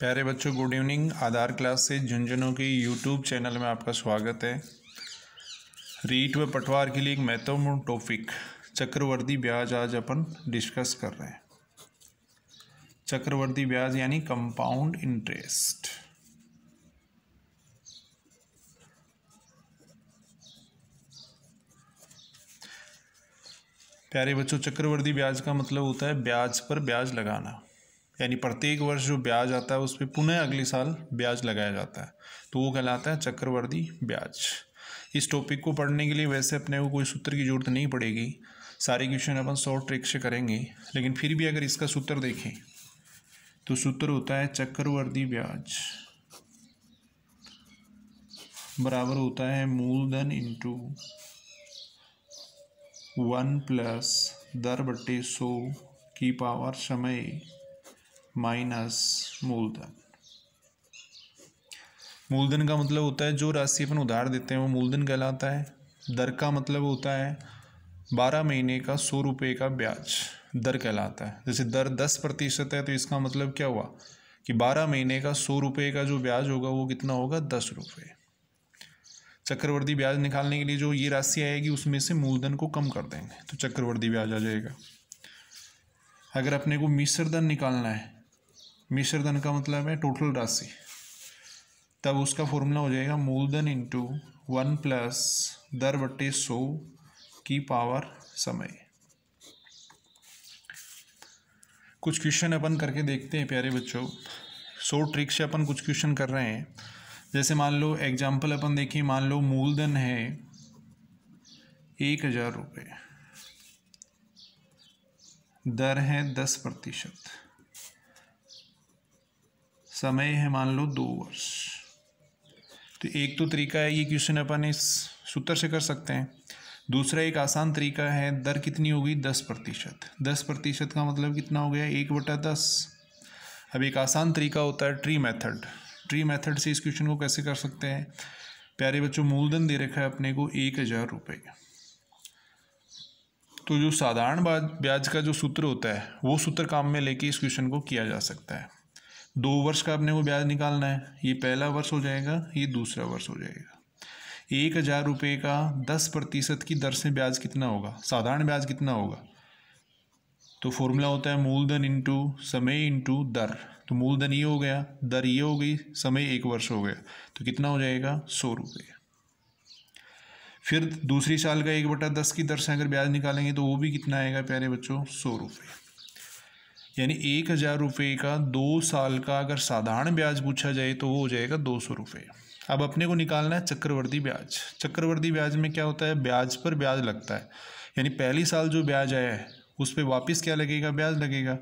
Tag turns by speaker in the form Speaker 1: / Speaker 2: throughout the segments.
Speaker 1: प्यारे बच्चों good evening आधार class से झुंझुनू के यूट्यूब चैनल में आपका स्वागत है। रीट व पटवार के लिए एक महत्वपूर्ण टॉपिक चक्रवर्ती ब्याज आज अपन डिस्कस कर रहे हैं। चक्रवर्ती ब्याज यानी कंपाउंड इंटरेस्ट प्यारे बच्चों, चक्रवर्ती ब्याज का मतलब होता है ब्याज पर ब्याज लगाना। यानी प्रत्येक वर्ष जो ब्याज आता है उस पर पुनः अगले साल ब्याज लगाया जाता है। तो वो कहलाता है चक्रवर्ती ब्याज। इस टॉपिक को पढ़ने के लिए वैसे अपने को कोई सूत्र की ज़रूरत नहीं पड़ेगी। सारे क्वेश्चन अपन शॉर्ट ट्रिक से करेंगे, लेकिन फिर भी अगर इसका सूत्र देखें तो सूत्र होता है चक्रवर्ती ब्याज। बराबर होता है मूलधन इंटू वन प्लस दर बट्टे सौ की पावर समय माइनस मूलधन। मूलधन का मतलब होता है, जो राशि अपन उधार देते हैं, वो मूलधन कहलाता है। दर का मतलब होता है, बारह महीने का सौ रुपये का ब्याज, दर कहलाता है। जैसे दर दस प्रतिशत है तो इसका मतलब क्या हुआ? कि बारह महीने का सौ रुपये का जो ब्याज होगा, वो कितना होगा? दस रुपये। चक्रवर्ती ब्याज निकालने के लिए जो ये राशि आएगी, उसमें से मूलधन को कम कर देंगे तो चक्रवर्ती ब्याज आ जाएगा। अगर अपने को मिश्र धन निकालना है मिश्र धन का मतलब है टोटल राशि। तब उसका फॉर्मूला हो जाएगा मूलधन इंटू वन प्लस दर बट्टे सौ की पावर समय। कुछ क्वेश्चन अपन करके देखते हैं, प्यारे बच्चों। सौ ट्रिक से अपन कुछ क्वेश्चन कर रहे हैं। जैसे मान लो एग्ज़ाम्पल अपन देखिए, मान लो मूलधन है एक हज़ार रुपये। दर है दस प्रतिशत। समय है मान लो दो वर्ष। तो एक तो तरीका है ये क्वेश्चन अपन इस सूत्र से कर सकते हैं। दूसरा एक आसान तरीका है, दर कितनी होगी? दस प्रतिशत। दस प्रतिशत का मतलब कितना हो गया? एक बटा दस। अब एक आसान तरीका होता है ट्री मेथड ट्री मेथड से इस क्वेश्चन को कैसे कर सकते हैं? प्यारे बच्चों, मूलधन दे रखा है अपने को एक हज़ार रुपये तो जो साधारण ब्याज का जो सूत्र होता है, वो सूत्र काम में लेके इस क्वेश्चन को किया जा सकता है। दो वर्ष का अपने को ब्याज निकालना है, ये पहला वर्ष हो जाएगा, ये दूसरा वर्ष हो जाएगा। एक हज़ार रुपये का दस प्रतिशत की दर से ब्याज कितना होगा? साधारण ब्याज कितना होगा? तो फॉर्मूला होता है मूलधन इंटू समय इंटू दर। तो मूलधन ये हो गया, दर ये हो गई, समय एक वर्ष हो गया। तो कितना हो जाएगा? सौ रुपये। फिर दूसरी साल का एक बटा दस की दर से अगर ब्याज निकालेंगे तो वो भी कितना आएगा प्यारे बच्चों? सौ रुपये। यानी एक हज़ार रुपये का दो साल का अगर साधारण ब्याज पूछा जाए तो वो हो जाएगा दो सौ रुपये अब अपने को निकालना है चक्रवर्ती ब्याज। चक्रवर्ती ब्याज में क्या होता है? ब्याज पर ब्याज लगता है। यानी पहली साल जो ब्याज आया है, उस पर वापस क्या लगेगा? ब्याज लगेगा।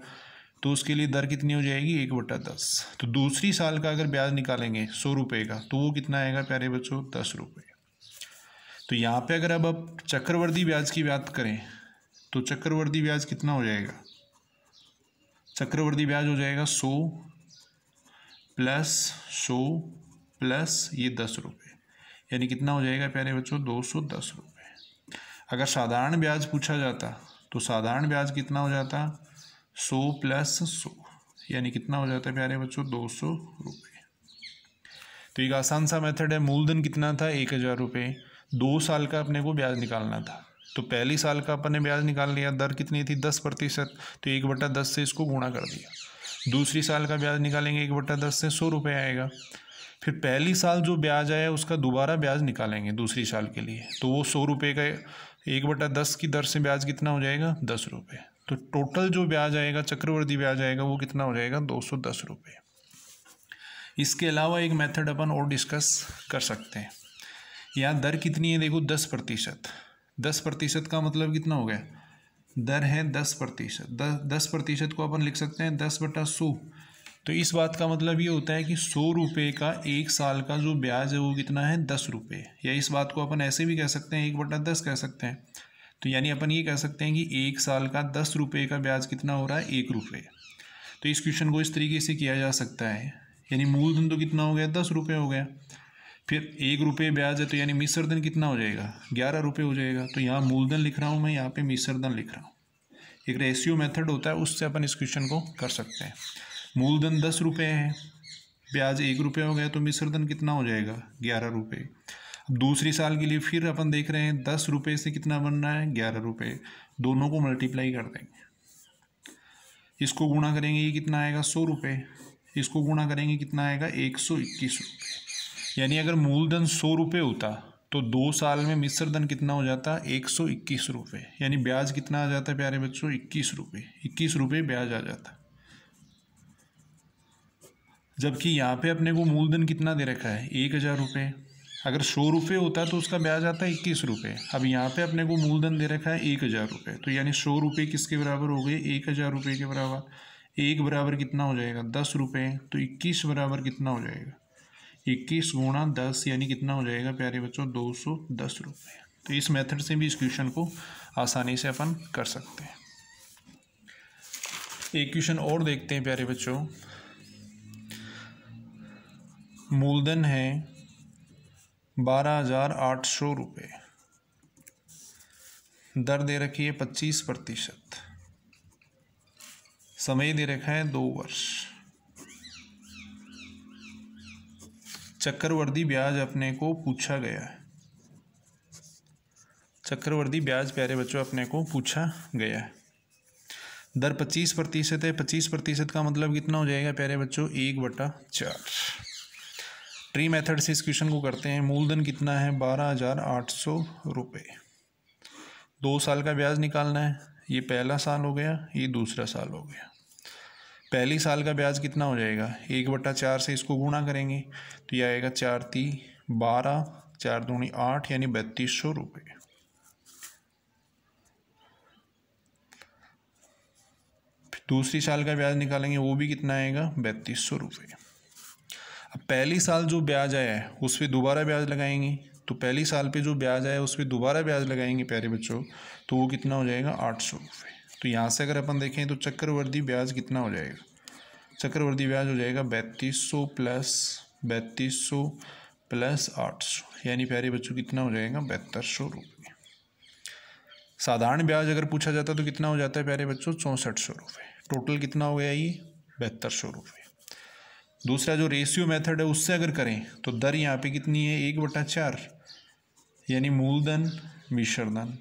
Speaker 1: तो उसके लिए दर कितनी हो जाएगी? एक बटा दस। तो दूसरी साल का अगर ब्याज निकालेंगे सौ रुपये का तो वो कितना आएगा प्यारे बच्चों? दस रुपये तो यहाँ पे अगर अब अब चक्रवर्ती ब्याज की बात करें तो चक्रवर्ती ब्याज कितना हो जाएगा? चक्रवर्ती ब्याज हो जाएगा सौ प्लस सौ प्लस ये दस रुपये यानी कितना हो जाएगा प्यारे बच्चों? दो सौ दस रुपये अगर साधारण ब्याज पूछा जाता तो साधारण ब्याज कितना हो जाता? सौ प्लस सौ। यानी कितना हो जाता है प्यारे बच्चों? दो सौ रुपये तो एक आसान सा मेथड है, मूलधन कितना था? एक हज़ार रुपये दो साल का अपने को ब्याज निकालना था। तो पहली साल का अपन ने ब्याज निकाल लिया, दर कितनी थी? दस प्रतिशत। तो एक बटा दस से इसको गुणा कर दिया। दूसरी साल का ब्याज निकालेंगे, एक बटा दस से सौ रुपये आएगा। फिर पहली साल जो ब्याज आया, उसका दोबारा ब्याज निकालेंगे दूसरी साल के लिए। तो वो सौ रुपये का एक बटा दस की दर से ब्याज कितना हो जाएगा? दस रुपये। तो टोटल जो ब्याज आएगा, चक्रवर्ती ब्याज आएगा, वो कितना हो जाएगा? दो सौ दस रुपये। इसके अलावा एक मेथड अपन और डिस्कस कर सकते हैं। यहाँ दर कितनी है? देखो, दस प्रतिशत। दस प्रतिशत का मतलब कितना हो गया? दर है दस प्रतिशत। दस दस प्रतिशत को अपन लिख सकते हैं, दस बटा सौ। तो इस बात का मतलब ये होता है कि सौ रुपये का एक साल का जो ब्याज है वो कितना है? दस रुपये या इस बात को अपन ऐसे भी कह सकते हैं, एक बटा दस कह सकते हैं। तो यानी अपन ये कह सकते हैं कि एक साल का दस रुपये का ब्याज कितना हो रहा है? एक रुपये तो इस क्वेश्चन को इस तरीके से किया जा सकता है। यानी मूलधन तो कितना हो गया? दस रुपये हो गया। फिर एक रुपये ब्याज है तो यानी मिश्रधन कितना हो जाएगा? ग्यारह रुपये हो जाएगा। तो यहाँ मूलधन लिख रहा हूँ मैं, यहाँ पे मिश्रधन लिख रहा हूँ। एक रेशियो मेथड होता है, उससे अपन इस क्वेश्चन को कर सकते हैं। मूलधन दस रुपये है, ब्याज एक रुपये हो गया तो मिश्र धन कितना हो जाएगा? ग्यारह रुपये। दूसरी साल के लिए फिर अपन देख रहे हैं दस रुपये से कितना बन रहा है? ग्यारह रुपये। दोनों को मल्टीप्लाई कर देंगे। इसको गुणा करेंगे, ये कितना आएगा? सौ रुपये। इसको गुणा करेंगे, कितना आएगा? एक सौ इक्कीस रुपये। यानी अगर मूलधन सौ रुपये होता तो दो साल में मिश्र धन कितना हो जाता? एक सौ इक्कीस रुपये। यानी ब्याज कितना आ जाता है प्यारे बच्चों? इक्कीस रुपये। इक्कीस रुपये ब्याज आ जाता। जबकि यहाँ पे अपने को मूलधन कितना दे रखा है? एक हज़ार रुपये। अगर सौ रुपये होता है तो उसका ब्याज आता है इक्कीस रुपये। अब यहाँ पे अपने को मूलधन दे रखा है एक हज़ार रुपये। तो यानी सौ रुपये किसके बराबर हो गए? एक हज़ार रुपये के बराबर। एक बराबर कितना हो जाएगा? दस रुपये। तो इक्कीस बराबर कितना हो जाएगा? इक्कीस गुणा दस, यानी कितना हो जाएगा प्यारे बच्चों? दो सौ दस रुपये तो इस मेथड से भी इस क्वेश्चन को आसानी से अपन कर सकते हैं। एक क्वेश्चन और देखते हैं प्यारे बच्चों। मूलधन है बारह हज़ार आठ सौ रुपये दर दे रखी है पच्चीस प्रतिशत। समय दे रखा है दो वर्ष। चक्रवर्ती ब्याज अपने को पूछा गया है। चक्रवर्ती ब्याज, प्यारे बच्चों, अपने को पूछा गया है। दर पच्चीस प्रतिशत है। पच्चीस प्रतिशत का मतलब कितना हो जाएगा, प्यारे बच्चों? एक बटा चार। ट्री मेथड से इस क्वेश्चन को करते हैं। मूलधन कितना है? बारह हज़ार आठ सौ रुपये दो साल का ब्याज निकालना है। ये पहला साल हो गया, ये दूसरा साल हो गया। पहली साल का ब्याज कितना हो जाएगा? एक बट्टा चार से इसको गुणा करेंगे तो यह आएगा चार ती बारह, चार दूनी आठ, यानी बत्तीस सौ रुपये दूसरी साल का ब्याज निकालेंगे, वो भी कितना आएगा? बत्तीस सौ रुपये अब पहली साल जो ब्याज आया है, उस पर दोबारा ब्याज लगाएँगे तो पहली साल पे जो ब्याज आया उस पर दोबारा ब्याज लगाएँगे, प्यारे बच्चों तो वो कितना हो जाएगा? आठ सौ रुपये तो यहाँ से अगर अपन देखें तो चक्रवर्ती ब्याज कितना हो जाएगा? चक्रवर्ती ब्याज हो जाएगा बैतीस सौ प्लस बैतीस सौ प्लस आठ सौ। यानी प्यारे बच्चों, कितना हो जाएगा? बहत्तर सौ रुपये साधारण ब्याज अगर पूछा जाता तो कितना हो जाता है प्यारे बच्चों? चौंसठ सौ रुपये टोटल कितना हो गया ये? बहत्तर सौ रुपये दूसरा जो रेशियो मेथड है, उससे अगर करें तो दर यहाँ पे कितनी है? एक बटा चार। यानी मूलधन, मिश्रधन।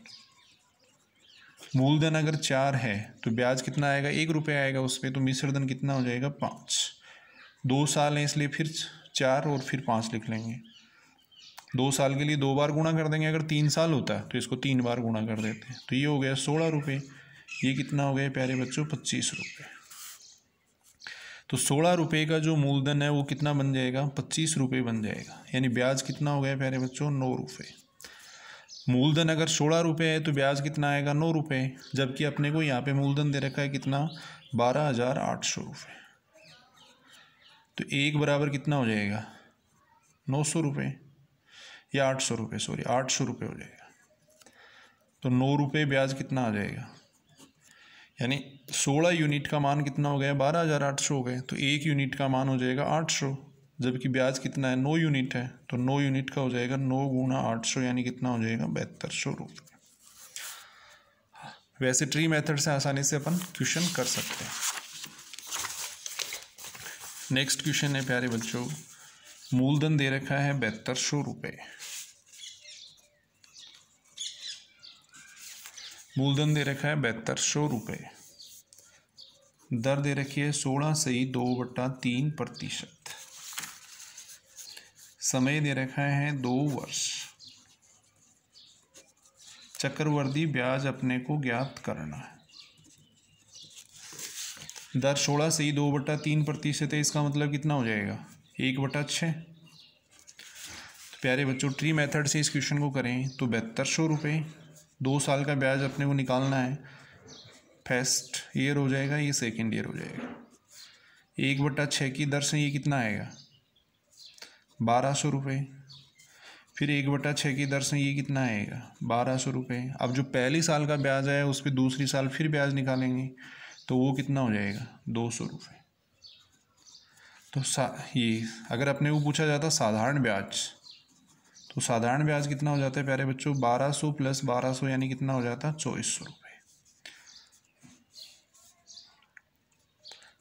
Speaker 1: मूलधन अगर चार है तो ब्याज कितना आएगा? एक रुपये आएगा उस पर तो मिश्रधन कितना हो जाएगा? पाँच। दो साल हैं इसलिए फिर चार और फिर पाँच लिख लेंगे। दो साल के लिए दो बार गुणा कर देंगे, अगर तीन साल होता तो इसको तीन बार गुणा कर देते। हैं तो ये हो गया सोलह रुपये। ये कितना हो गया प्यारे बच्चों? पच्चीस रुपये। तो सोलह रुपये का जो मूलधन है, वो कितना बन जाएगा? पच्चीस रुपये बन जाएगा। यानी ब्याज कितना हो गया प्यारे बच्चों? नौ रुपये। मूलधन अगर सोलह रुपये है तो ब्याज कितना आएगा? नौ रुपये जबकि अपने को यहाँ पे मूलधन दे रखा है कितना? बारह हज़ार आठ सौ रुपये। तो एक बराबर कितना हो जाएगा? नौ सौ रुपये या आठ सौ रुपये सॉरी आठ सौ रुपये हो जाएगा। तो नौ रुपये ब्याज कितना आ जाएगा? यानी सोलह यूनिट का मान कितना हो गया? बारह हज़ार आठ सौ हो गए। तो एक यूनिट का मान हो जाएगा आठ सौ। जबकि ब्याज कितना है? नौ यूनिट है। तो नौ यूनिट का हो जाएगा नौ गुना आठ सौ, यानी कितना हो जाएगा? बहत्तर सौ रुपये वैसे ट्री मेथड से आसानी से अपन क्वेश्चन कर सकते हैं। नेक्स्ट क्वेश्चन है, प्यारे बच्चों। मूलधन दे रखा है बहत्तर सौ रुपये मूलधन दे रखा है बहत्तर सौ रुपये दर दे रखी है सोलह सही दो बट्टा तीन प्रतिशत। समय दे रखा है दो वर्ष। चक्रवर्ती ब्याज अपने को ज्ञात करना है। दर सोलह से ही दो बटा तीन प्रतिशत है, इसका मतलब कितना हो जाएगा? एक बटा छः तो प्यारे बच्चों ट्री मेथड से इस क्वेश्चन को करें तो बहत्तर सौ रुपये दो साल का ब्याज अपने को निकालना है। फ़र्स्ट ईयर हो जाएगा, ये सेकेंड ईयर हो जाएगा। एक बटा छः की दर से ये कितना आएगा? बारह सौ रुपये फिर एक बटा छः की दर से ये कितना आएगा? बारह सौ रुपये अब जो पहली साल का ब्याज है उस पर दूसरी साल फिर ब्याज निकालेंगे तो वो कितना हो जाएगा? दो सौ रुपये तो सा, ये, अगर अपने को पूछा जाता साधारण ब्याज तो साधारण ब्याज कितना हो जाता है प्यारे बच्चों? बारह सौ प्लस बारह सौ यानी कितना हो जाता? है चौबीस सौ रुपये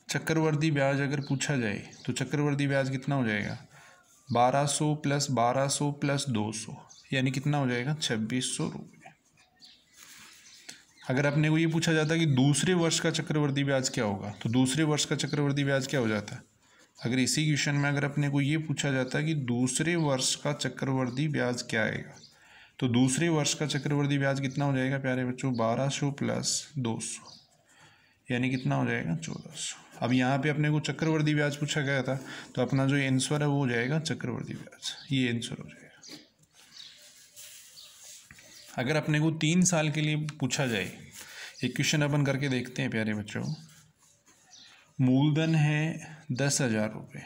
Speaker 1: चक्रवर्ती ब्याज अगर पूछा जाए तो चक्रवर्ती ब्याज कितना हो जाएगा? बारह सौ प्लस बारह सौ प्लस दो सौ, यानी कितना हो जाएगा? छब्बीस सौ रुपये। अगर अपने को ये पूछा जाता कि दूसरे वर्ष का चक्रवर्ती ब्याज क्या होगा तो दूसरे वर्ष का चक्रवर्ती ब्याज क्या हो जाता? है अगर इसी क्वेश्चन में अगर अपने को ये पूछा जाता कि दूसरे वर्ष का चक्रवर्ती ब्याज क्या आएगा तो दूसरे वर्ष का चक्रवर्ती ब्याज कितना हो जाएगा, प्यारे बच्चों? बारह सौ प्लस दो सौ, यानी कितना हो जाएगा? चौदह सौ। अब यहाँ पे अपने को चक्रवर्ती ब्याज पूछा गया था तो अपना जो आंसर है वो हो जाएगा चक्रवर्ती ब्याज। ये आंसर हो जाएगा। अगर अपने को तीन साल के लिए पूछा जाए, एक क्वेश्चन अपन करके देखते हैं प्यारे बच्चों। मूलधन है दस हज़ार रुपये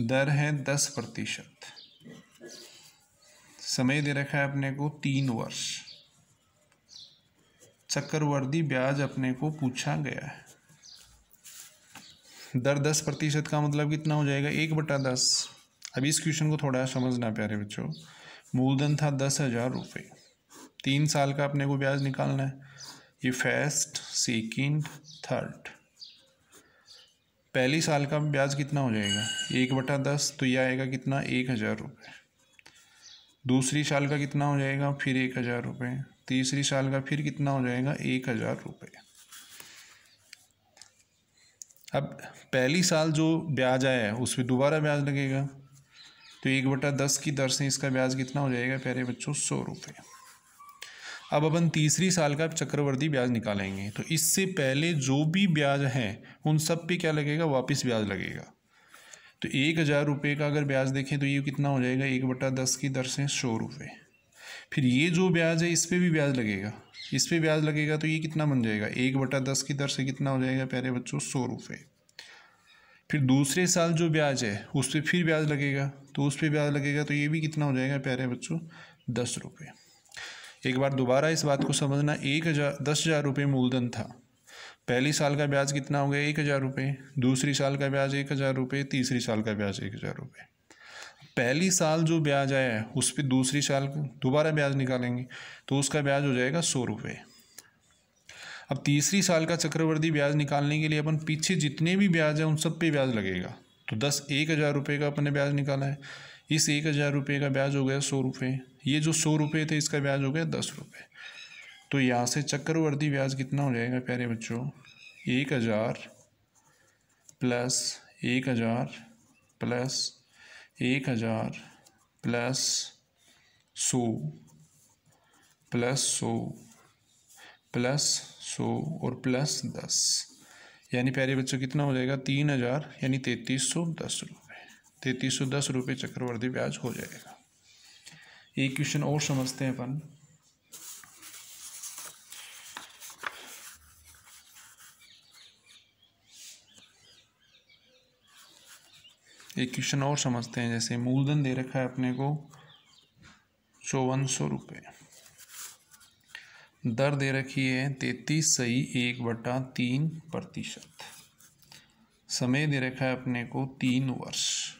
Speaker 1: दर है दस प्रतिशत। समय दे रखा है अपने को तीन वर्ष। चक्रवर्ती ब्याज अपने को पूछा गया है। दर दस प्रतिशत का मतलब कितना हो जाएगा? एक बटा दस। अब इस क्वेश्चन को थोड़ा समझना प्यारे बच्चों। मूलधन था दस हज़ार रुपये तीन साल का अपने को ब्याज निकालना है। ये फ़र्स्ट सेकेंड थर्ड पहली साल का ब्याज कितना हो जाएगा? एक बटा दस तो यह आएगा कितना? एक हज़ार रुपये दूसरी साल का कितना हो जाएगा? फिर एक हज़ार रुपये तीसरी साल का फिर कितना हो जाएगा? एक हज़ार रुपये अब पहली साल जो ब्याज आया है उस पर दोबारा ब्याज लगेगा। तो एक बटा दस की दर से इसका ब्याज कितना हो जाएगा? प्यारे बच्चों, सौ रुपये अब अपन तीसरी साल का चक्रवर्ती ब्याज निकालेंगे। तो इससे पहले जो भी ब्याज है, उन सब पे क्या लगेगा? वापस ब्याज लगेगा। तो एक हज़ार रुपये का अगर ब्याज देखें तो ये कितना हो जाएगा? एक बटा दस की दर से सौ रुपये फिर ये जो ब्याज है, इस पर भी ब्याज लगेगा। इस पर ब्याज लगेगा तो ये कितना बन जाएगा? एक बटा दस की दर से कितना हो जाएगा प्यारे बच्चों? सौ रुपये फिर दूसरे साल जो ब्याज है, उस पर फिर ब्याज लगेगा। तो उस पर ब्याज लगेगा तो ये भी कितना हो जाएगा प्यारे बच्चों? दस रुपये एक बार दोबारा इस बात को समझना, एक हज़ार, दस हज़ार रुपये मूलधन था। पहली साल का ब्याज कितना हो गया? एक हज़ार रुपये दूसरी साल का ब्याज एक हज़ार रुपये तीसरी साल का ब्याज एक हज़ार रुपये पहली साल जो ब्याज आया है, उस पर दूसरी साल दोबारा ब्याज निकालेंगे तो उसका ब्याज हो जाएगा सौ रुपये अब तीसरी साल का चक्रवर्ती ब्याज निकालने के लिए अपन पीछे जितने भी ब्याज हैं, उन सब पे ब्याज लगेगा। तो दस एक हज़ार रुपये का अपने ब्याज निकाला है, इस एक हज़ार रुपये का ब्याज हो गया सौ रुपये ये जो सौ रुपये थे, इसका ब्याज हो गया दस रुपये तो यहाँ से चक्रवर्ती ब्याज कितना हो जाएगा, प्यारे बच्चों? एक हज़ार प्लस एक हज़ार प्लस एक हज़ार प्लस सौ प्लस सौ प्लस सौ और प्लस दस। यानी प्यारे बच्चों, कितना हो जाएगा? तीन हज़ार, यानी तैंतीस सौ दस रुपये तैंतीस सौ दस रुपये चक्रवर्ती ब्याज हो जाएगा। एक क्वेश्चन और समझते हैं अपन। एक क्वेश्चन और समझते हैं, जैसे मूलधन दे रखा है अपने को चौवन सौ रुपये दर दे रखी है तैतीस सही एक बटा तीन प्रतिशत। समय दे रखा है अपने को तीन वर्ष।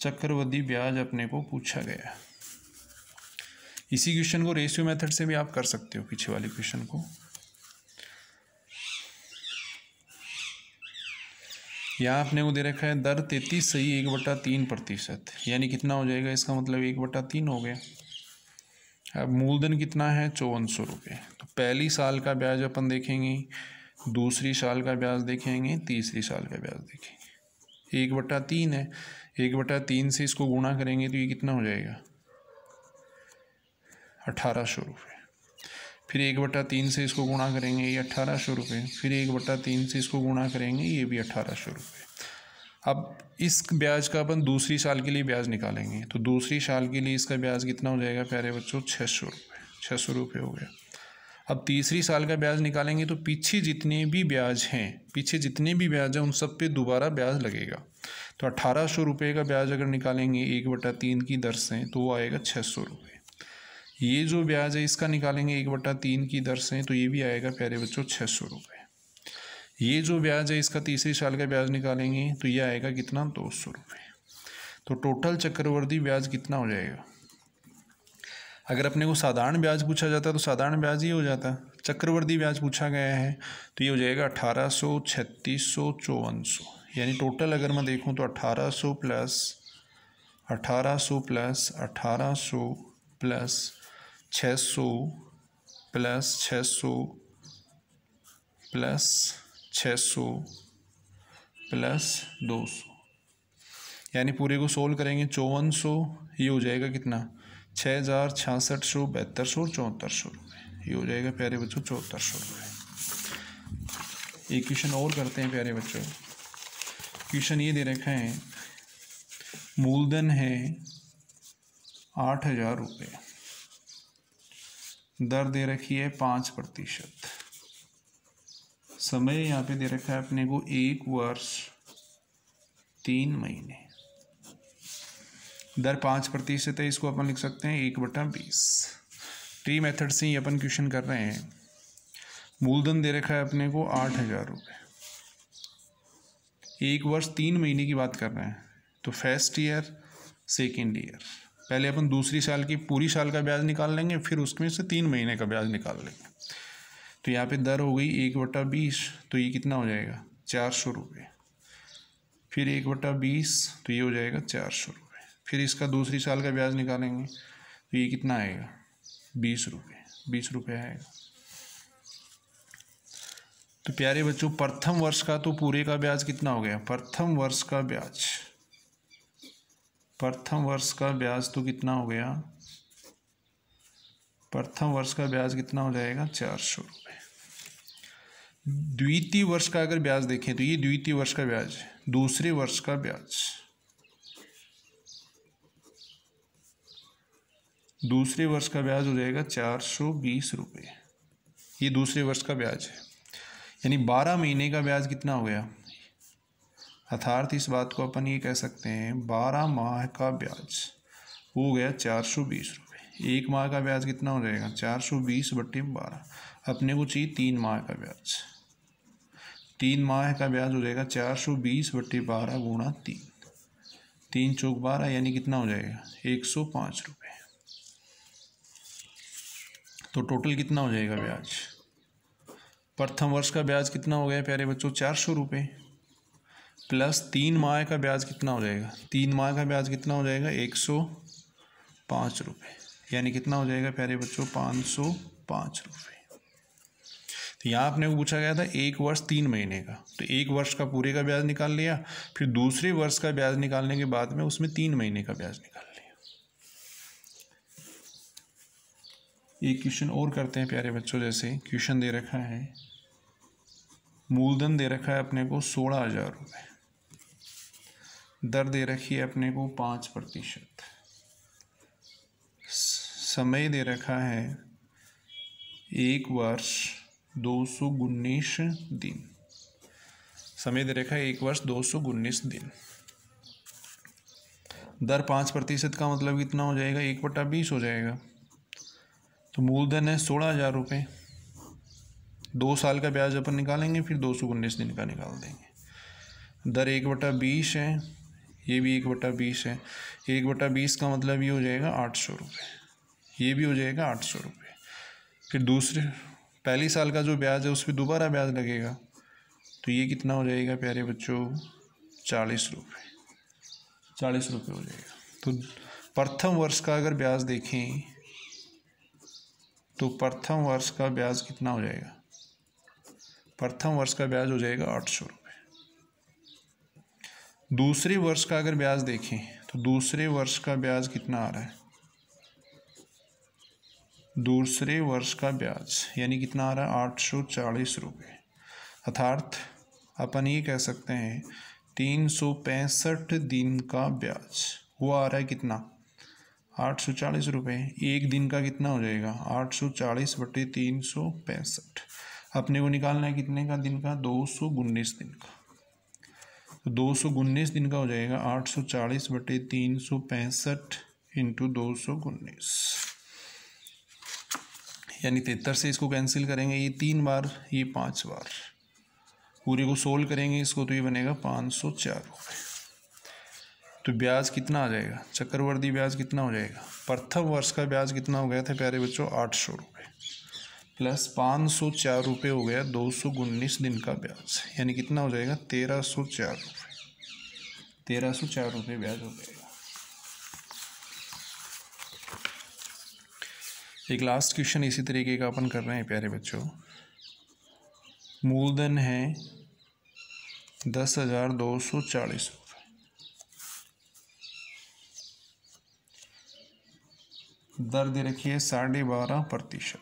Speaker 1: चक्रवृद्धि ब्याज अपने को पूछा गया। इसी क्वेश्चन को रेशियो मेथड से भी आप कर सकते हो, पीछे वाले क्वेश्चन को। यहाँ आपने को दे रखा है दर तैतीस सही एक बटा तीन प्रतिशत। यानी कितना हो जाएगा? इसका मतलब एक बटा तीन हो गया। अब मूलधन कितना है? चौवन सौ रुपये तो पहली साल का ब्याज अपन देखेंगे, दूसरी साल का ब्याज देखेंगे, तीसरी साल का ब्याज देखेंगे। एक बटा तीन है। एक बटा तीन से इसको गुणा करेंगे तो ये कितना हो जाएगा? अठारह सौ रुपये फिर एक बटा तीन से इसको गुणा करेंगे ये अट्ठारह सौ रुपये फिर एक बटा तीन से इसको गुणा करेंगे, ये भी अट्ठारह सौ रुपये अब इस ब्याज का अपन दूसरी साल के लिए ब्याज निकालेंगे। तो दूसरी साल के लिए इसका ब्याज कितना हो जाएगा प्यारे बच्चों? छः सौ रुपये छः सौ रुपये हो गया। अब तीसरी साल का ब्याज निकालेंगे तो पीछे जितने भी ब्याज हैं, पीछे जितने भी ब्याज हैं, उन सब पे दोबारा ब्याज लगेगा। तो अट्ठारह सौ रुपये का ब्याज अगर निकालेंगे, एक बटा तीन की दर से तो वो आएगा छः सौ रुपये ये जो ब्याज है, इसका निकालेंगे एक बट्टा तीन की दर से तो ये भी आएगा प्यारे बच्चों छः सौ रुपये ये जो ब्याज है, इसका तीसरे साल का ब्याज निकालेंगे तो ये आएगा कितना? दो सौ रुपये तो टोटल चक्रवर्ती ब्याज कितना हो जाएगा? अगर अपने को साधारण ब्याज पूछा जाता तो साधारण ब्याज ही हो जाता। चक्रवर्ती ब्याज पूछा गया है तो ये हो जाएगा अठारह सौ, छत्तीस सौ, चौवन सौ। यानी टोटल अगर मैं देखूँ तो अठारह सौ प्लस, अठारह सौ प्लस, अठारह सौ प्लस छः सौ प्लस छः सौ प्लस छः सौ प्लस दो सौ। यानी पूरे को सोल्व करेंगे चौवन सौ, ये हो जाएगा कितना? छः हज़ार छियासठ सौ, बहत्तर सौ चौहत्तर सौ रुपये ये हो जाएगा प्यारे बच्चों चौहत्तर सौ रुपये एक क्वेश्चन और करते हैं प्यारे बच्चों। क्वेश्चन ये दे रखा है, मूलधन है आठ हज़ार रुपये दर दे रखी है पाँच प्रतिशत। समय यहाँ पे दे रखा है अपने को एक वर्ष, तीन महीने। दर पाँच प्रतिशत है, इसको अपन लिख सकते हैं एक बटा बीस। ट्री मेथड से ही अपन क्वेश्चन कर रहे हैं। मूलधन दे रखा है अपने को आठ हज़ार रुपये एक वर्ष, तीन महीने की बात कर रहे हैं। तो फ़र्स्ट ईयर सेकेंड ईयर पहले अपन दूसरी साल की, पूरी साल का ब्याज निकाल लेंगे, फिर उसमें से तीन महीने का ब्याज निकाल लेंगे। तो यहाँ पे दर हो गई एक बटा बीस तो ये कितना हो जाएगा? चार सौ रुपये फिर एक बटा बीस तो ये हो जाएगा चार सौ रुपये फिर इसका दूसरी साल का ब्याज निकालेंगे तो ये कितना आएगा? बीस रुपये बीस रुपये आएगा। तो प्यारे बच्चों, प्रथम वर्ष का तो पूरे का ब्याज कितना हो गया? प्रथम वर्ष का ब्याज। प्रथम वर्ष का ब्याज तो कितना हो गया? प्रथम वर्ष का ब्याज कितना हो जाएगा? चार सौ रुपये द्वितीय वर्ष का अगर ब्याज देखें तो ये द्वितीय वर्ष का ब्याज है। दूसरे वर्ष का ब्याज। दूसरे वर्ष का ब्याज हो जाएगा चार सौ बीस रुपये ये दूसरे वर्ष का ब्याज है। यानी बारह महीने का ब्याज कितना हो गया? अर्थात इस बात को अपन ये कह सकते हैं, बारह माह का ब्याज हो गया चार सौ बीस रुपये एक माह का ब्याज कितना हो जाएगा? चार सौ बीस बट्टे बारह। अपने को चाहिए तीन माह का ब्याज। तीन माह का ब्याज हो जाएगा चार सौ बीस बट्टे बारह गुणा तीन। तीन चौक बारह, यानी कितना हो जाएगा? एक सौ पाँच रुपये तो टोटल कितना हो जाएगा ब्याज? प्रथम वर्ष का ब्याज कितना हो गया प्यारे बच्चों? चार सौ रुपये प्लस तीन माह का ब्याज कितना हो जाएगा? तीन माह का ब्याज कितना हो जाएगा? एक सौ पाँच रुपये यानी कितना हो जाएगा प्यारे बच्चों? पाँच सौ पाँच रुपये तो यहाँ आपने को पूछा गया था, एक वर्ष तीन महीने का। तो एक वर्ष का पूरे का ब्याज निकाल लिया, फिर दूसरे वर्ष का ब्याज निकालने के बाद में उसमें तीन महीने का ब्याज निकाल लिया। एक क्वेश्चन और करते हैं प्यारे बच्चों, जैसे क्वेश्चन दे रखा है, मूलधन दे रखा है अपने को सोलह हज़ार रुपये दर दे रखी है अपने को पाँच प्रतिशत। समय दे रखा है एक वर्ष दो सौ उन्नीस दिन। समय दे रखा है एक वर्ष दो सौ उन्नीस दिन। दर पाँच प्रतिशत का मतलब कितना हो जाएगा, एक बटा बीस हो जाएगा। तो मूलधन है सोलह हज़ार रुपये दो साल का ब्याज अपन निकालेंगे, फिर दो सौ उन्नीस दिन का निकाल देंगे। दर एक बटा बीस है ये भी एक बटा बीस है। एक बटा बीस का मतलब ये हो जाएगा आठ सौ रुपये ये भी हो जाएगा आठ सौ रुपये फिर दूसरे, पहली साल का जो ब्याज है, उस पर दोबारा ब्याज लगेगा। तो ये कितना हो जाएगा प्यारे बच्चों? चालीस रुपये चालीस रुपये हो जाएगा। तो प्रथम वर्ष का अगर ब्याज देखें तो प्रथम वर्ष का ब्याज कितना हो जाएगा? प्रथम वर्ष का ब्याज हो जाएगा आठ सौ रुपये दूसरे वर्ष का अगर ब्याज देखें तो दूसरे वर्ष का ब्याज कितना आ रहा है? दूसरे वर्ष का ब्याज, यानी कितना आ रहा है? आठ सौ चालीस रुपये अर्थात, अपन ये कह सकते हैं, तीन सौ पैंसठ दिन का ब्याज, वो आ रहा है कितना? आठ सौ चालीस रुपये एक दिन का कितना हो जाएगा? आठ सौ चालीस बटे तीन सौ पैंसठ। अपने को निकालना है कितने का? दिन का? दो सौ उन्नीस दिन का। तो दो सौ उन्नीस दिन का हो जाएगा, आठ सौ चालीस बटे तीन सौ पैंसठ इंटू दो सौ उन्नीस। यानी तिहत्तर से इसको कैंसिल करेंगे, ये तीन बार, ये पाँच बार। पूरे को सोल्व करेंगे, इसको तो ये बनेगा पाँच सौ चार रुपये तो ब्याज कितना आ जाएगा? चक्रवर्ती ब्याज कितना हो जाएगा? प्रथम वर्ष का ब्याज कितना हो गया था प्यारे बच्चों? आठ सौ रुपये प्लस पाँच सौ चार रुपये हो गया दो सौ उन्नीस दिन का ब्याज। यानी कितना हो जाएगा? तेरह सौ चार रुपये। तेरह सौ चार रुपये ब्याज हो जाएगा एक लास्ट क्वेश्चन इसी तरीके का अपन कर रहे हैं, प्यारे बच्चों। मूलधन है दस हज़ार दो सौ चालीस रुपये। दर दे रखी है साढ़े बारह प्रतिशत।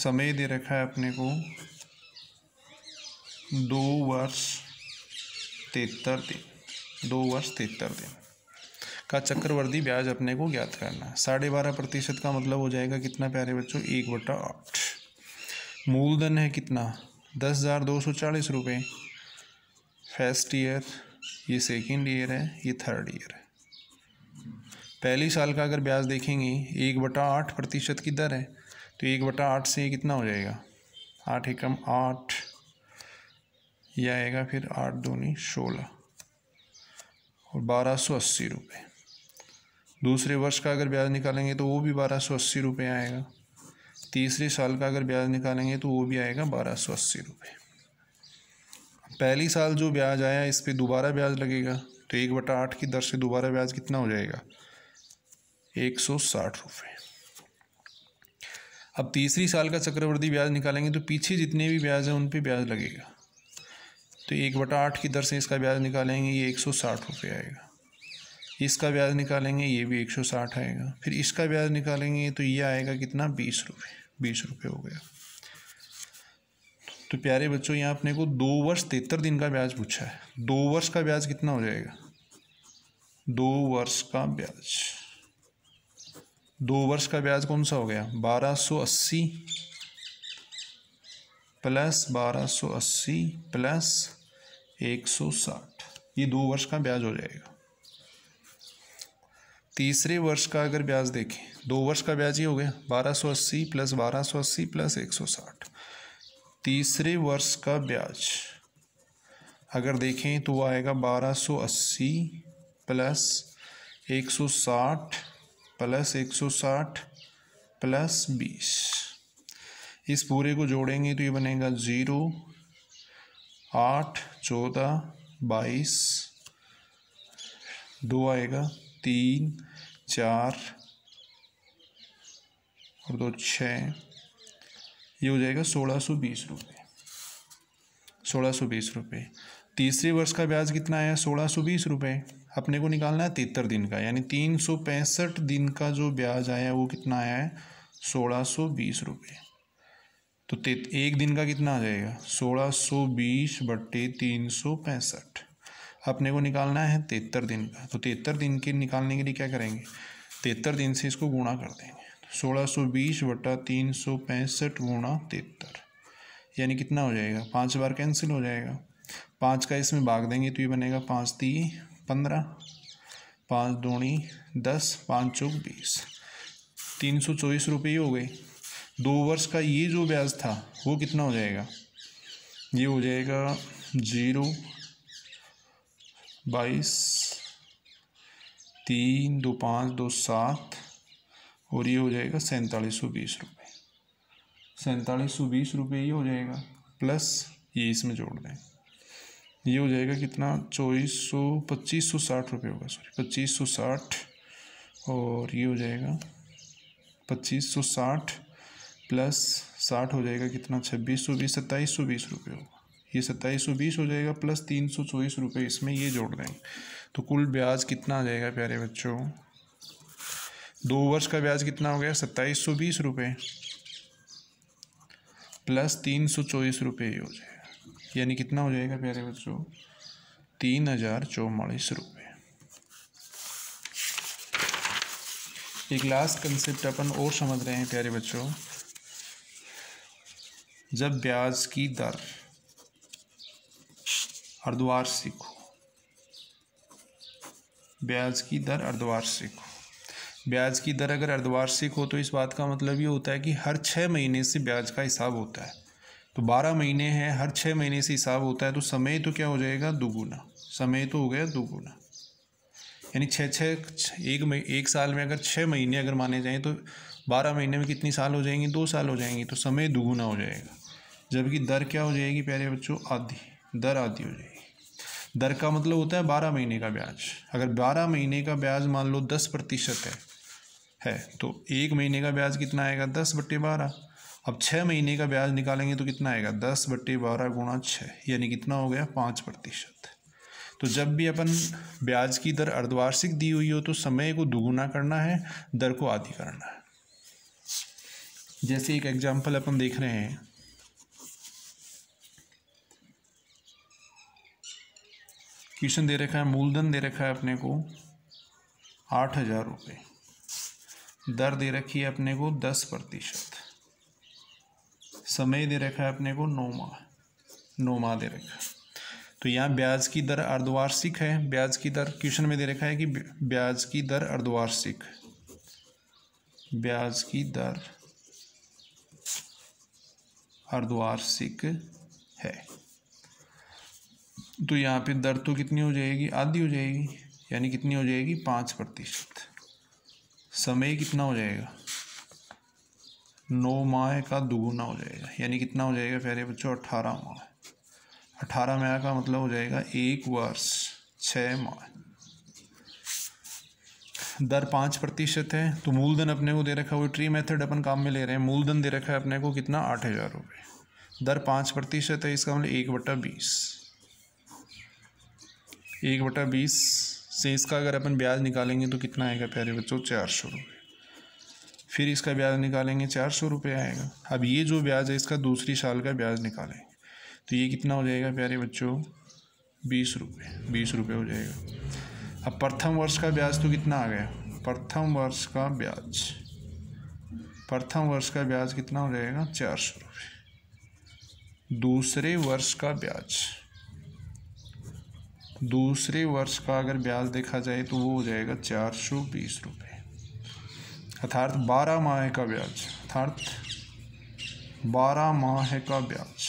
Speaker 1: समय दे रखा है अपने को। दो वर्ष तिहत्तर दिन। दो वर्ष तिहत्तर दिन। का चक्रवर्ती ब्याज अपने को ज्ञात करना है। साढ़े बारह प्रतिशत का मतलब हो जाएगा कितना प्यारे बच्चों? एक बटा आठ। मूलधन है कितना? दस हज़ार दो सौ चालीस रुपये फ़र्स्ट ईयर, ये सेकेंड ईयर है, ये थर्ड ईयर है। पहली साल का अगर ब्याज देखेंगे, एक बटा आठ प्रतिशत की दर है। तो एक बटा आठ से ये कितना हो जाएगा? आठ एकम आठ यह आएगा फिर आठ दूनी सोलह और बारह सौ अस्सी रुपये दूसरे वर्ष का अगर ब्याज निकालेंगे तो वो भी बारह सौ अस्सी रुपये आएगा। तीसरे साल का अगर ब्याज निकालेंगे तो वो भी आएगा बारह सौ अस्सी रुपये पहली साल जो ब्याज आया, इस पर दोबारा ब्याज लगेगा तो एक बटा आठ की दर से दोबारा ब्याज कितना हो जाएगा? एक सौ साठ रुपये अब तीसरी साल का चक्रवर्ती ब्याज निकालेंगे तो पीछे जितने भी ब्याज हैं उन पर ब्याज लगेगा। तो एक बटा आठ की दर से इसका ब्याज निकालेंगे, ये एक सौ साठ रुपये आएगा। इसका ब्याज निकालेंगे, ये भी एक सौ साठ आएगा। फिर इसका ब्याज निकालेंगे तो ये आएगा कितना? बीस रुपये। बीस रुपये हो गया। तो प्यारे बच्चों यहाँ अपने को दो वर्ष तिहत्तर दिन का ब्याज पूछा है। दो वर्ष का ब्याज कितना हो जाएगा? दो वर्ष का ब्याज। दो वर्ष का ब्याज कौन सा हो गया? बारह सौ अस्सी प्लस बारह सौ अस्सी प्लस एक सौ साठ। ये दो वर्ष का ब्याज हो जाएगा। तीसरे वर्ष का अगर ब्याज देखें, दो वर्ष का ब्याज ही हो गया, बारह सौ अस्सी प्लस बारह सौ अस्सी प्लस एक सौ साठ। तीसरे वर्ष का ब्याज अगर देखें तो वो आएगा बारह सौ अस्सी प्लस एक सौ साठ प्लस एक सौ साठ प्लस बीस। इस पूरे को जोड़ेंगे तो ये बनेगा ज़ीरो, आठ, चौदह, बाईस, दो आएगा, तीन, चार, और दो छः। ये हो जाएगा सोलह सौ बीस रुपये सोलह सौ बीस रुपये तीसरे वर्ष का ब्याज कितना आया? सोलह सौ बीस रुपये अपने को निकालना है तिहत्तर दिन का, यानी तीन सौ पैंसठ दिन का जो ब्याज आया है वो कितना आया है? सोलह सौ बीस रुपये। तो एक दिन का कितना आ जाएगा? सोलह सौ बीस बट्टे तीन सौ पैंसठ। अपने को निकालना है तिहत्तर दिन का। तो तिहत्तर दिन के निकालने के लिए क्या करेंगे? तिहत्तर दिन से इसको गुणा कर देंगे। सोलह सौ बीस बटा तीन सौ पैंसठ गुणा तिहत्तर। यानी कितना हो जाएगा? पाँच बार कैंसिल हो जाएगा। पाँच का इसमें भाग देंगे तो ये बनेगा पाँच ती पंद्रह, पाँच दूनी, दस, पाँच चौक, बीस। तीन सौ चौबीस रुपये हो गए। दो वर्ष का ये जो ब्याज था, वो कितना हो जाएगा? ये हो जाएगा ज़ीरो, बाईस, तीन, दो, पाँच, दो, सात, और ये हो जाएगा सैंतालीस सौ बीस रुपये। सैंतालीस सौ बीस रुपये ये हो जाएगा, प्लस ये इसमें जोड़ दें। ये हो जाएगा कितना? चौबीस सौ पच्चीस सौ साठ रुपये होगा सॉरी पच्चीस सौ साठ और ये हो जाएगा पच्चीस सौ साठ प्लस साठ हो जाएगा कितना? छब्बीस सौ बीस, सत्ताईस सौ बीस रुपये होगा। ये सत्ताईस सौ बीस हो जाएगा प्लस तीन सौ चौबीस रुपये, इसमें ये जोड़ देंगे। तो कुल ब्याज कितना आ जाएगा प्यारे बच्चों? दो वर्ष का ब्याज कितना हो गया? सत्ताईस सौ बीस रुपये। प्लस तीन सौ चौबीस रुपये ये हो जाएगा। यानी कितना हो जाएगा प्यारे बच्चों? तीन हज़ार चौवालीस रुपये एक लास्ट कंसेप्ट अपन और समझ रहे हैं प्यारे बच्चों। जब ब्याज की दर अर्धवार्षिक हो ब्याज की दर अर्धवार्षिक हो ब्याज की दर अगर अर्धवार्षिक हो तो इस बात का मतलब ये होता है कि हर छः महीने से ब्याज का हिसाब होता है। तो बारह महीने हैं, हर छः महीने से हिसाब होता है तो समय तो क्या हो जाएगा? दोगुना। समय तो हो गया दोगुना। यानी छः छः एक एक साल में अगर छः महीने अगर माने जाएँ तो बारह महीने में कितनी साल हो जाएँगी? दो साल हो जाएँगी तो समय दुगुना हो जाएगा। जबकि दर क्या हो जाएगी, प्यारे बच्चों? आधी। दर आधी हो जाएगी। दर का मतलब होता है बारह महीने का ब्याज। अगर बारह महीने का ब्याज मान लो दस प्रतिशत है है तो एक महीने का ब्याज कितना आएगा? दस बट्टे बारह। अब छः महीने का ब्याज निकालेंगे तो कितना आएगा? दस बट्टे बारह गुणा छः यानी कितना हो गया? पाँच प्रतिशत। तो जब भी अपन ब्याज की दर अर्धवार्षिक दी हुई हो तो समय को दुगुना करना है, दर को आधी करना है। जैसे एक एग्ज़ाम्पल अपन देख रहे हैं। क्वेश्चन दे रखा है, मूलधन दे रखा है अपने को आठ हज़ार रुपये दर दे रखी है अपने को दस प्रतिशत। समय दे रखा है अपने को नौ माह नौ माह दे रखा है। तो यहाँ ब्याज की दर अर्धवार्षिक है। ब्याज की दर क्वेश्चन में दे रखा है कि ब्याज की दर अर्धवार्षिक। ब्याज की दर अर्धवार्षिक है। तो यहाँ पे दर तो कितनी हो जाएगी? आधी हो जाएगी। यानी कितनी हो जाएगी? पाँच प्रतिशत। समय कितना हो जाएगा? नौ माह का दुगुना हो जाएगा। यानी कितना हो जाएगा? प्यारे बच्चों अट्ठारह माह। अठारह माह का मतलब हो जाएगा एक वर्ष छः माह। दर पाँच प्रतिशत है। तो मूलधन अपने को दे रखा है। वो ट्री मेथड अपन काम में ले रहे हैं। मूलधन दे रखा है अपने को कितना? आठ हज़ार रुपये दर पाँच प्रतिशत है। इसका मतलब एक बटा बीस। एक बटा बीस से इसका अगर अपन ब्याज निकालेंगे तो कितना आएगा प्यारे बच्चों? चार सौ रुपये फिर इसका ब्याज निकालेंगे चार सौ रुपये आएगा। अब ये जो ब्याज है, इसका दूसरी साल का ब्याज निकालेंगे तो ये कितना हो जाएगा प्यारे बच्चों? बीस रुपये बीस रुपये हो जाएगा। अब प्रथम वर्ष का ब्याज तो कितना आ गया? प्रथम वर्ष का ब्याज। प्रथम वर्ष का ब्याज कितना हो जाएगा? चार सौ रुपये। दूसरे वर्ष का ब्याज। दूसरे वर्ष का अगर ब्याज देखा जाए तो वो हो जाएगा चार सौ बीस रुपये। अर्थात बारह माह का ब्याज, अर्थात बारह माह का ब्याज।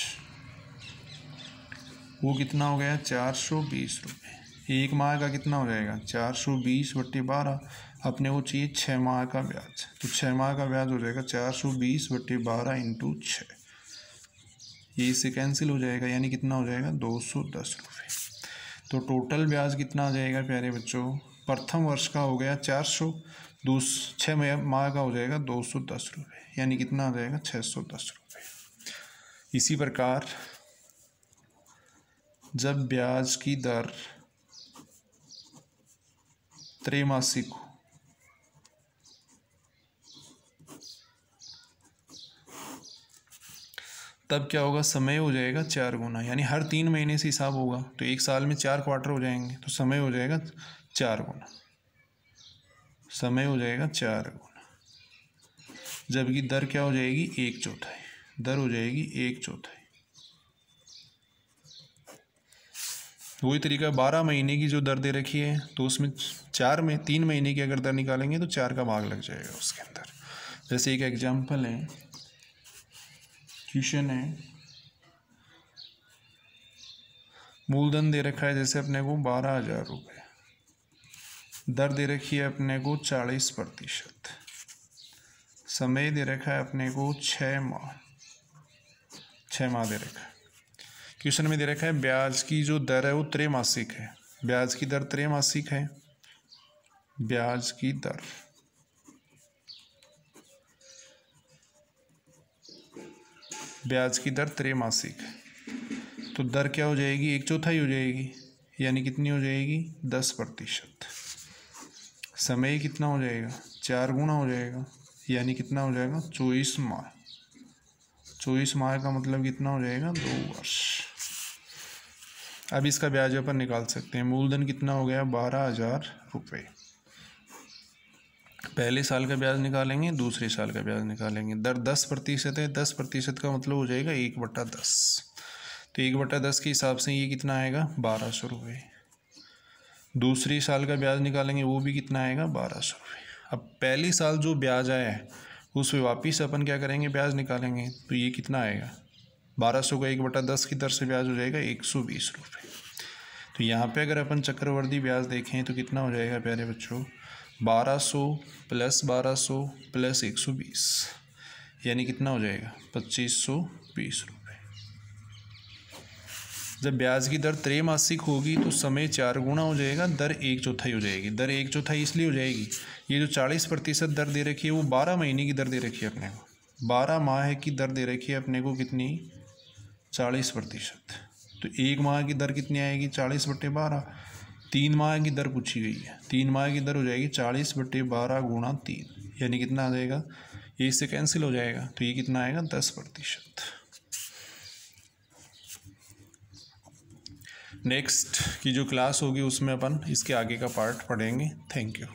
Speaker 1: वो कितना हो गया? चार सौ बीस रुपये एक माह का कितना हो जाएगा? चार सौ बीस बट्टे बारह। अपने वो चाहिए छः माह का ब्याज। तो छः माह का ब्याज हो जाएगा चार सौ बीस बट्टे बारह इंटू छः ये इससे कैंसिल हो जाएगा, यानी कितना हो जाएगा? दो सौ दस रुपये तो टोटल ब्याज कितना आ जाएगा प्यारे बच्चों? प्रथम वर्ष का हो गया चार सौ दूस छः माह का हो जाएगा दो सौ दस रुपये यानी कितना आ जाएगा? छः सौ दस रुपये इसी प्रकार, जब ब्याज की दर त्रैमासिक हो, तब क्या होगा? समय हो जाएगा चार गुना, यानी हर तीन महीने से हिसाब होगा। तो एक साल में चार क्वार्टर हो जाएँगे तो समय हो जाएगा चार गुना। समय हो जाएगा चार गुना। जबकि दर क्या हो जाएगी? एक चौथाई। दर हो जाएगी एक चौथाई। वही तरीका बारह महीने की जो दर दे रखी है तो उसमें चार में, तीन महीने की अगर दर निकालेंगे तो चार का भाग लग जाएगा उसके अंदर। जैसे एक एग्जांपल है, क्वेश्चन है, मूलधन दे रखा है जैसे अपने को बारह हज़ार रुपये दर दे रखी है अपने को चालीस प्रतिशत। समय दे रखा है अपने को छः माह। छः माह दे रखा है। क्वेश्चन में दे रखा है? ब्याज की जो दर है वो त्रैमासिक है। ब्याज की दर त्रैमासिक है। ब्याज की दर। ब्याज की दर त्रैमासिक तो दर क्या हो जाएगी? एक चौथाई हो जाएगी। यानी कितनी हो जाएगी? दस प्रतिशत। समय कितना हो जाएगा? चार गुना हो जाएगा, यानी कितना हो जाएगा? चौबीस माह। चौबीस माह का मतलब कितना हो जाएगा? दो वर्ष। अब इसका ब्याज अपन निकाल सकते हैं। मूलधन कितना हो गया? बारह हज़ार रुपये पहले साल का ब्याज निकालेंगे, दूसरे साल का ब्याज निकालेंगे। दर दस प्रतिशत है, दस प्रतिशत का मतलब हो जाएगा एक बटा दस। तो एक बटा दस के हिसाब से ये कितना आएगा? बारह सौ रुपये दूसरी साल का ब्याज निकालेंगे, वो भी कितना आएगा? बारह सौ रुपये अब पहले साल जो ब्याज आया है उस पर वापिस अपन क्या करेंगे? ब्याज निकालेंगे। तो ये कितना आएगा? बारह सौ का एक बटा दस की दर से ब्याज हो जाएगा एक सौ बीस रुपये तो यहाँ पे अगर अपन चक्रवर्ती ब्याज देखें तो कितना हो जाएगा प्यारे बच्चों? बारह सौ प्लस बारह सौ प्लस एक सौ बीस। यानी कितना हो जाएगा? पच्चीस सौ बीस रुपये जब ब्याज की दर त्रैमासिक होगी तो समय चार गुना हो जाएगा, दर एक चौथाई हो जाएगी। दर एक चौथाई इसलिए हो जाएगी, ये जो चालीस प्रतिशत दर दे रखी है, वो बारह महीने की दर दे रखी है अपने को। बारह माह की दर दे रखी है अपने को कितनी? चालीस प्रतिशत। तो एक माह की दर कितनी आएगी? चालीस बटे बारह। तीन माह की दर पूछी गई है। तीन माह की दर हो जाएगी चालीस बटे बारह गुणा तीन, यानी कितना आ जाएगा? ये इससे कैंसिल हो जाएगा तो ये कितना आएगा? दस प्रतिशत। नेक्स्ट की जो क्लास होगी उसमें अपन इसके आगे का पार्ट पढ़ेंगे. Thank you